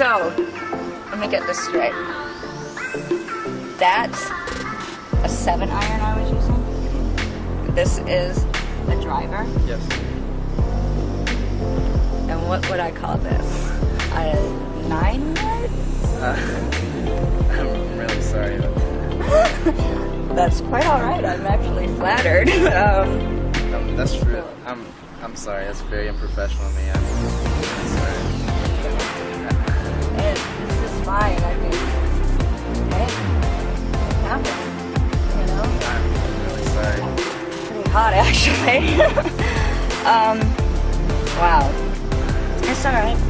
So, let me get this straight. That's a seven iron I was using. This is a driver. Yes. And what would I call this? A nine wood? Uh, I'm really sorry. But, That's quite all right. I'm actually flattered. um, um, that's true. I'm I'm sorry. That's very unprofessional of me. I'm, hot actually. um, wow. It's all right.